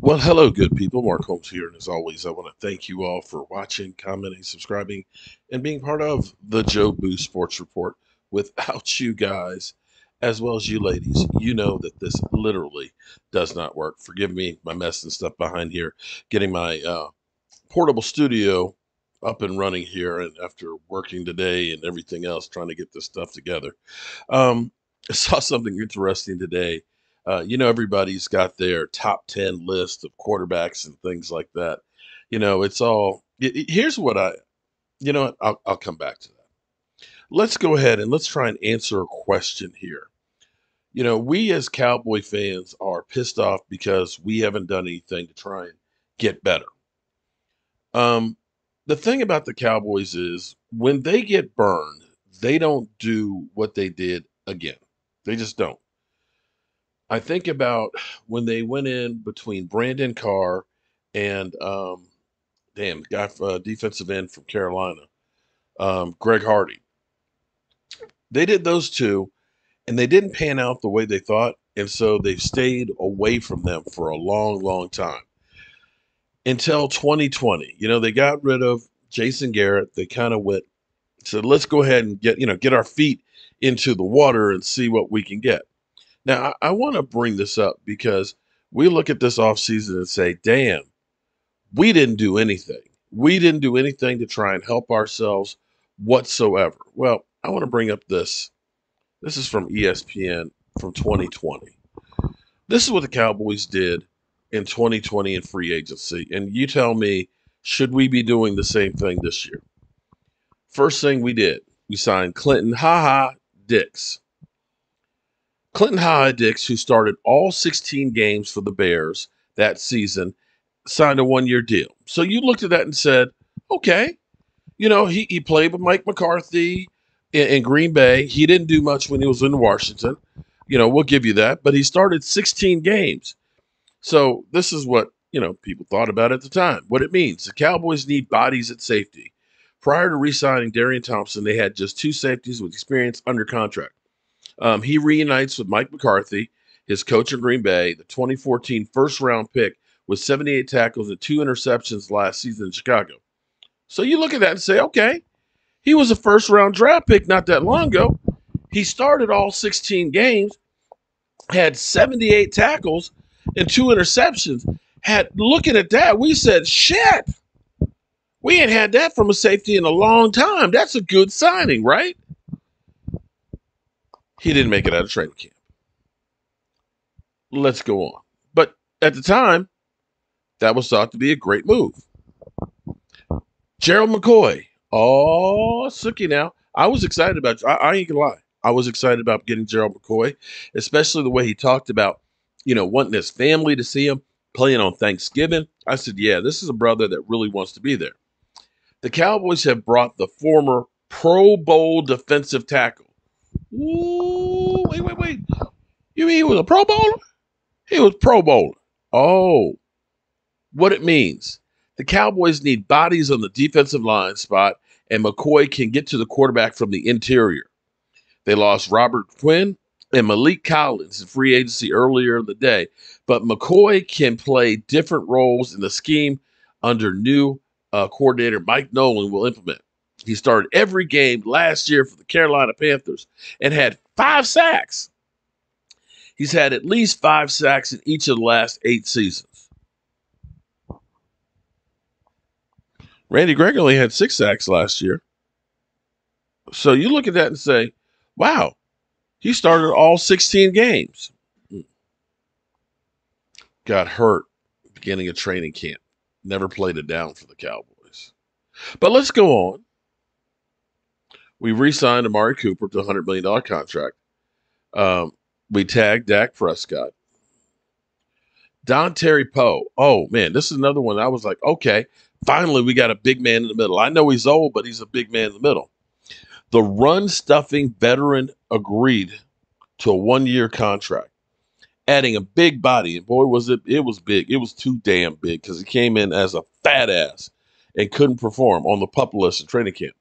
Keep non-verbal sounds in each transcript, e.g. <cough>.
Well, hello, good people. Mark Holmes here. And as always, I want to thank you all for watching, commenting, subscribing, and being part of the Jobu Sports Report. Without you guys, as well as you ladies, you know that this literally does not work. Forgive me, my mess and stuff behind here, getting my uh, portable studio up and running here, and after working today and everything else, trying to get this stuff together. Um, I <laughs> saw something interesting today uh, you know, everybody's got their top 10 list of quarterbacks and things like that. You know, it's all, it, it- here's what I, you know I'll, I'll come back to that. Let's go ahead and let's try and answer a question here. You know, we as Cowboy fans are pissed off because we haven't done anything to try and get better. Um, the thing about the Cowboys is when they get burned, they don't do what they did again. They just don't. I think about when they went in between Brandon Carr and um, damn guy uh, defensive end from Carolina, um, Greg Hardy. They did those two, and they didn't pan out the way they thought, and so they've stayed away from them for a long, long time until 2020. You know, they got rid of Jason Garrett. They kind of went said, let's go ahead and get you know get our feet into the water and see what we can get. Now, I, I want to bring this up because we look at this offseason and say, damn, we didn't do anything. We didn't do anything to try and help ourselves whatsoever. Well, I want to bring up this. This is from ESPN from 2020. This is what the Cowboys did in 2020 in free agency. And you tell me, should we be doing the same thing this year? First thing we did, we signed Clinton Haha Dix. Clinton Haha Dix, who started all 16 games for the Bears that season, signed a one year deal. So you looked at that and said, okay, you know, he, he played with Mike McCarthy in, in Green Bay. He didn't do much when he was in Washington. You know, we'll give you that. But he started 16 games. So this is what, you know, people thought about at the time. What it means the Cowboys need bodies at safety. Prior to re signing Darian Thompson, they had just two safeties with experience under contract. Um, he reunites with Mike McCarthy, his coach in Green Bay, the 2014 first round pick with 78 tackles and two interceptions last season in Chicago. So you look at that and say, okay, he was a first round draft pick not that long ago. He started all 16 games, had 78 tackles and two interceptions. Had looking at that, we said, shit, we ain't had that from a safety in a long time. That's a good signing, right? He didn't make it out of training camp. Let's go on. But at the time, that was thought to be a great move. Gerald McCoy. Oh, Suki now. I was excited about I, I ain't gonna lie. I was excited about getting Gerald McCoy, especially the way he talked about, you know, wanting his family to see him playing on Thanksgiving. I said, yeah, this is a brother that really wants to be there. The Cowboys have brought the former Pro Bowl defensive tackle. Ooh, wait, wait, wait. You mean he was a Pro Bowler? He was Pro Bowler. Oh, what it means. The Cowboys need bodies on the defensive line spot, and McCoy can get to the quarterback from the interior. They lost Robert Quinn and Maliek Collins in free agency earlier in the day, but McCoy can play different roles in the scheme under new uh, coordinator Mike Nolan will implement. He started every game last year for the Carolina Panthers and had five sacks. He's had at least five sacks in each of the last eight seasons. Randy Gregory only had six sacks last year. So you look at that and say, wow, he started all 16 games. Got hurt beginning of training camp. Never played it down for the Cowboys. But let's go on. We re signed Amari Cooper to a $100 million contract. Um, we tagged Dak Prescott. Dontari Poe. Oh, man, this is another one. I was like, okay, finally we got a big man in the middle. I know he's old, but he's a big man in the middle. The run stuffing veteran agreed to a one year contract, adding a big body. And boy, was it, it was big. It was too damn big because he came in as a fat ass and couldn't perform on the pup list in training camp.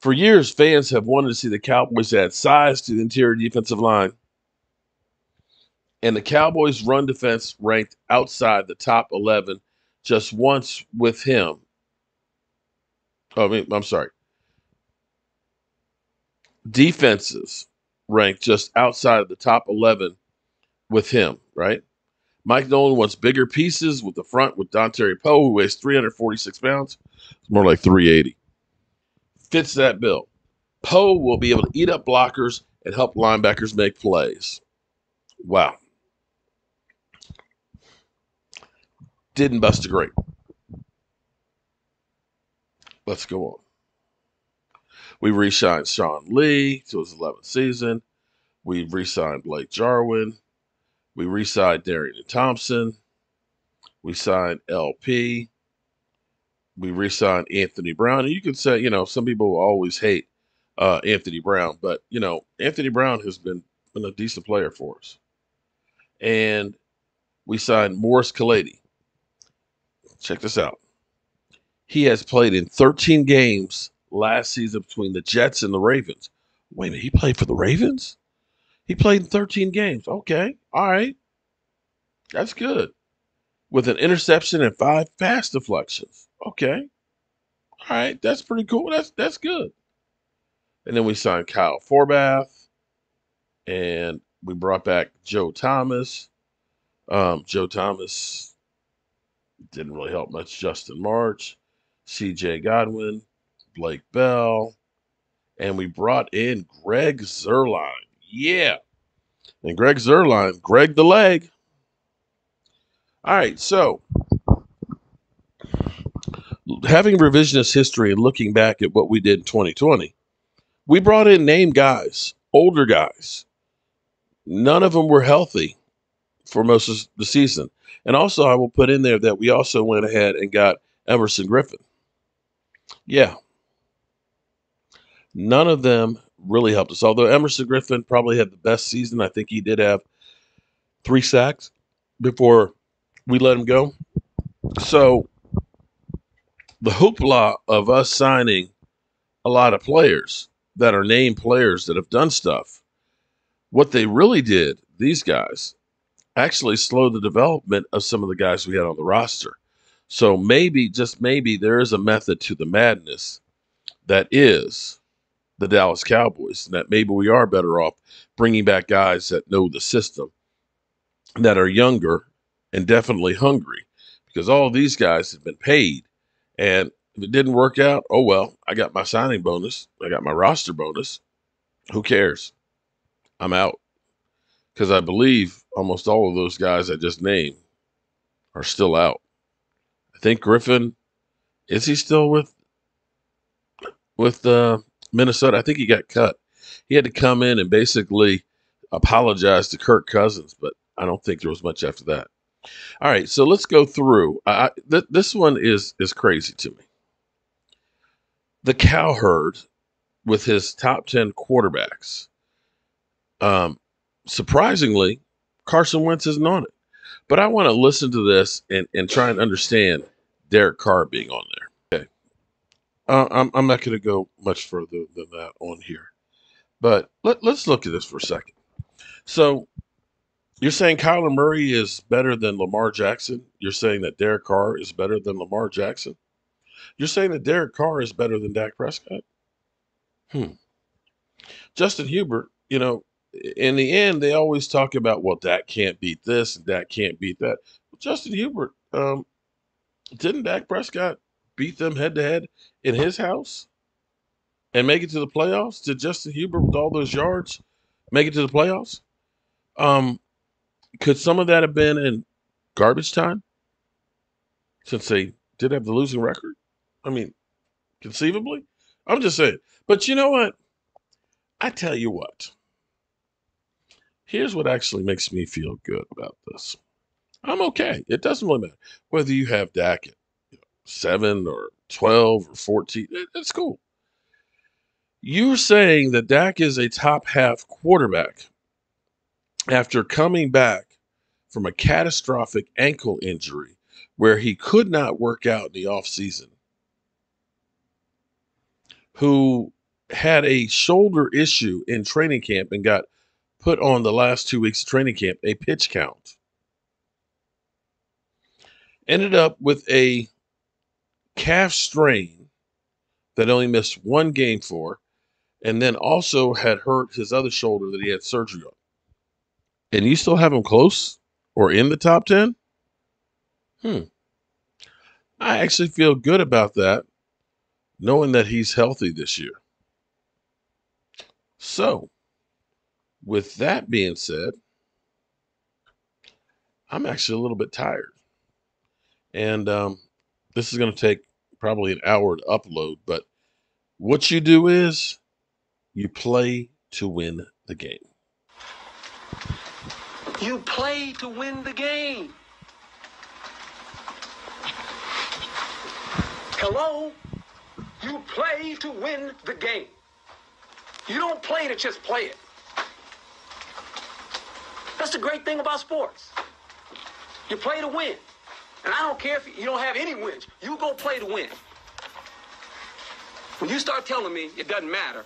For years, fans have wanted to see the Cowboys add size to the interior defensive line. And the Cowboys' run defense ranked outside the top 11 just once with him. Oh, I mean, I'm sorry. Defenses ranked just outside of the top 11 with him, right? Mike Nolan wants bigger pieces with the front with Dontari Poe, who weighs 346 pounds. It's more like 380. Fits that bill. Poe will be able to eat up blockers and help linebackers make plays. Wow. Didn't bust a great. Let's go on. We re signed Sean Lee to his 11th season. We re signed Blake Jarwin. We re signed Darian Thompson. We signed LP. We re signed Anthony Brown. And you can say, you know, some people will always hate uh, Anthony Brown, but, you know, Anthony Brown has been, been a decent player for us. And we signed Maurice Canady. Check this out. He has played in 13 games last season between the Jets and the Ravens. Wait a minute, he played for the Ravens? He played in 13 games. Okay. All right. That's good. With an interception and five pass deflections. Okay. All right. That's pretty cool. That's that's good. And then we signed Kyle Forbath. And we brought back Joe Thomas. Um, Joe Thomas didn't really help much. Justin March, CJ Goodwin, Blake Bell, and we brought in Greg Zuerlein. Yeah. And Greg Zuerlein, Greg the leg. All right, so having revisionist history and looking back at what we did in 2020, we brought in name guys, older guys. None of them were healthy for most of the season. And also, I will put in there that we also went ahead and got Everson Griffen. Yeah. None of them really helped us. Although Everson Griffen probably had the best season. I think he did have three sacks before we let him go. So the hoopla of us signing a lot of players that are named players that have done stuff, what they really did, these guys, actually slowed the development of some of the guys we had on the roster. So maybe, just maybe, there is a method to the madness that is the Dallas Cowboys, and that maybe we are better off bringing back guys that know the system, that are younger and definitely hungry, because all these guys have been paid. And if it didn't work out, oh well, I got my signing bonus, I got my roster bonus. Who cares? I'm out. Because I believe almost all of those guys I just named are still out. I think Griffen is he still with with uh, Minnesota? I think he got cut. He had to come in and basically apologize to Kirk Cousins, but I don't think there was much after that. All right, so let's go through. Th- this one is is crazy to me. The cowherd with his top ten quarterbacks. Um, surprisingly, Carson Wentz isn't on it. But I want to listen to this and, and try and understand Derek Carr being on there. Okay. Uh, I'm, I'm not going to go much further than that on here. But let, let's look at this for a second. So you're saying Kyler Murray is better than Lamar Jackson? You're saying that Derek Carr is better than Lamar Jackson? You're saying that Derek Carr is better than Dak Prescott? Hmm. Justin Herbert, you know, in the end, they always talk about, well, Dak can't beat this and Dak can't beat that. Well, Justin Herbert, um, didn't Dak Prescott beat them head to head in his house and make it to the playoffs? Did Justin Herbert, with all those yards, make it to the playoffs? Um, could some of that have been in garbage time since they did have the losing record? I mean, conceivably. I'm just saying. But you know what? I tell you what. Here's what actually makes me feel good about this. I'm okay. It doesn't really matter whether you have Dak at you know, seven or 12 or 14. It, it's cool. You're saying that Dak is a top half quarterback after coming back from a catastrophic ankle injury where he could not work out in the offseason, who had a shoulder issue in training camp and got put on the last two weeks of training camp a pitch count. Ended up with a calf strain that only missed one game for, and then also had hurt his other shoulder that he had surgery on. And you still have him close or in the top 10? Hmm. I actually feel good about that, knowing that he's healthy this year. So, with that being said, I'm actually a little bit tired. And um, this is going to take probably an hour to upload, but what you do is you play to win the game. You play to win the game. Hello? You play to win the game. You don't play to just play it. That's the great thing about sports. You play to win. And I don't care if you don't have any wins. You go play to win. When you start telling me it doesn't matter,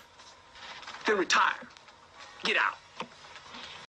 then retire. Get out.